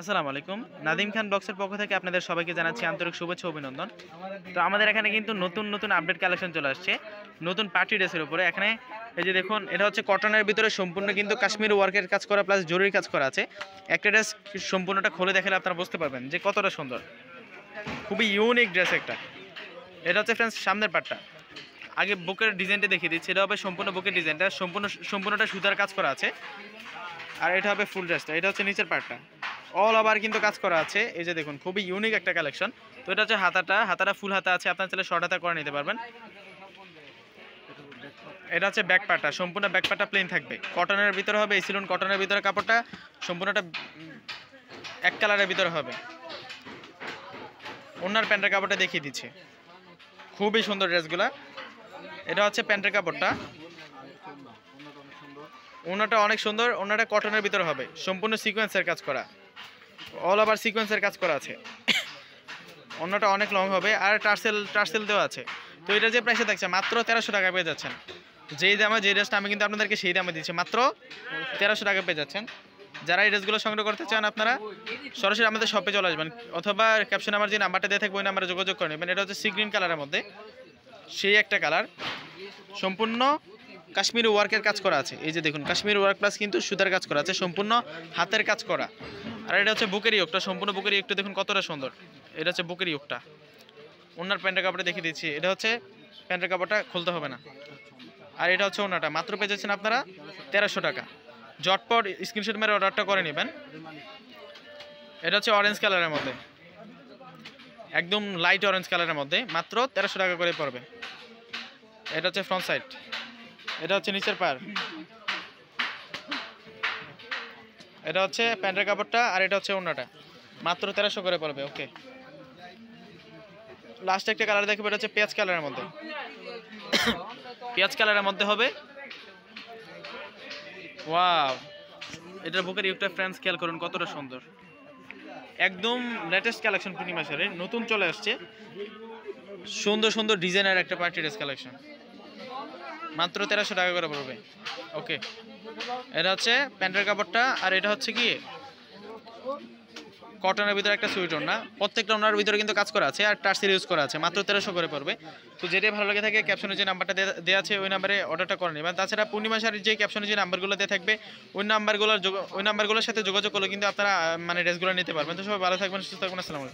আসসালামু আলাইকুম। নাদিম খান ব্লগসের পক্ষ থেকে আপনাদের সবাইকে জানাচ্ছি আন্তরিক শুভেচ্ছা অভিনন্দন। তো আমাদের এখানে কিন্তু নতুন নতুন আপডেট কালেকশন চলে আসছে। নতুন পার্টি ড্রেসের উপরে। এখানে এই যে দেখুন, এটা হচ্ছে কটনের ভিতরে সম্পূর্ণ কিন্তু কাশ্মীর ওয়ার্কের কাজ করা প্লাস জরুরি কাজ করা আছে। একটা ড্রেস সম্পূর্ণটা খুলে দেখালে আপনারা বুঝতে পারবেন যে কতটা সুন্দর। খুবই ইউনিক ড্রেস একটা। এটা হচ্ছে ফ্রেন্ডস সামনের পার্টটা আগে বুকের ডিজাইনটা দেখিয়ে দিচ্ছি। এটা হবে সম্পূর্ণ বুকের ডিজাইনটা সম্পূর্ণ, সম্পূর্ণটা সুতার কাজ করা আছে। আর এটা হবে ফুল ড্রেসটা এটা হচ্ছে নিচের পার্টটা অল ওভার কিন্তু কাজ করা আছে। এই যে দেখুন, খুবই ইউনিক একটা কালেকশন তো এটা হচ্ছে হাতাটা। হাতাটা ফুল হাতা আছে। আপনার চাইলে শর্ট হাতা করে নিতে পারবেন। এটা হচ্ছে ব্যাক পার্টটা সম্পূর্ণ ব্যাক পার্টটা প্লেন থাকবে। কটনের ভিতরে হবে, এই সিলুন কটনের ভিতরে কাপড়টা সম্পূর্ণটা এক কালারের ভিতরে হবে। ওনার প্যান্টের কাপড়টা দেখিয়ে দিচ্ছে। খুবই সুন্দর ড্রেসগুলা। এটা হচ্ছে প্যান্টের কাপড়টা। ওনাটা অনেক সুন্দর। ওনাটা কটনের ভিতরে হবে। সম্পূর্ণ সিকোয়েন্সের কাজ করা। অল ওভার সিকোয়েন্সের কাজ করা আছে। অন্যটা অনেক লং হবে, আর টার্সেল টার্সেল দেওয়া আছে। তো এটা যে প্রাইসে থাকছে মাত্র তেরোশো টাকা পেয়ে যাচ্ছেন। যেই দামে যে ড্রেসটা আমি কিন্তু আপনাদেরকে সেই দামে দিচ্ছি। মাত্র তেরোশো টাকা পেয়ে যাচ্ছেন। যারা এই ড্রেসগুলো সংগ্রহ করতে চান আপনারা, সরাসরি আমাদের শপে চলে আসবেন। অথবা ক্যাপশন আমার যে নাম্বারটা দিয়ে থাকবে, ওই নাম্বারে যোগাযোগ করে নেবেন। এটা হচ্ছে সি গ্রিন কালারের মধ্যে। সেই একটা কালার সম্পূর্ণ কাশ্মীরি ওয়ার্কের কাজ করা আছে। এই যে দেখুন, কাশ্মীরি ওয়ার্ক প্লাস কিন্তু সুতার কাজ করা আছে। সম্পূর্ণ হাতের কাজ করা। আর এটা হচ্ছে বুকের ইয়োগটা, সম্পূর্ণ বুকের ইয়োগটা দেখুন কতটা সুন্দর। এটা হচ্ছে বুকের ইয়োগটা। ওনার প্যান্টের কাপড়টা দেখিয়ে দিচ্ছি। এটা হচ্ছে প্যান্টের কাপড়টা খুলতে হবে না। আর এটা হচ্ছে ওনাটা। মাত্র পেয়ে যাচ্ছেন আপনারা তেরোশো টাকা। জটপট স্ক্রিনশট মেরে অর্ডারটা করে নেবেন। এটা হচ্ছে অরেঞ্জ কালারের মধ্যে। একদম লাইট অরেঞ্জ কালারের মধ্যে। মাত্র তেরোশো টাকা করে পড়বে। এটা হচ্ছে ফ্রন্ট সাইড এটা হচ্ছে নিচের পার এটা হচ্ছে প্যান্টের কাপড়টা আর এটা হচ্ছে ওড়নাটা। মাত্র তেরোশো করে পড়বে, ওকে। লাস্ট একটা কালার দেখবে, এটা হচ্ছে পেঁয়াজ কালারের মধ্যে। পেঁয়াজ কালারের মধ্যে হবে। ওয়াও এটার বুকের ইউকটা ফ্রেন্ডস খেয়াল করুন কতটা সুন্দর। একদম লেটেস্ট কালেকশন পূর্ণিমা সারের নতুন চলে আসছে। সুন্দর সুন্দর ডিজাইনের একটা পার্টি ড্রেস কালেকশন মাত্র তেরোশো টাকা করে পড়বে। ওকে এটা হচ্ছে প্যান্টের কাপড়টা, আর এটা হচ্ছে কি? কটনের ভিতরে একটা সুইট ওড়না প্রত্যেকটা ওনার ভিতরে কিন্তু কাজ করা আছে, আর টার্সেল ইউজ করা আছে, মাত্র তেরোশো করে পড়বে। তো যেটাই ভালো লাগে থাকে ক্যাপশনে যে নাম্বারটা দেওয়া আছে, ওই নাম্বারে অর্ডারটা করে নেবেন তাছাড়া পূর্ণিমা শাড়ির যে ক্যাপশনে যে নাম্বারগুলো দেওয়া থাকবে, ওই নাম্বারগুলোর ওই নাম্বারগুলোর সাথে যোগাযোগ করলে কিন্তু আপনারা মানে ড্রেসগুলো নিতে পারবেন। তো সবাই ভালো থাকবেন, সুস্থ থাকবেন, আসসালামু আলাইকুম।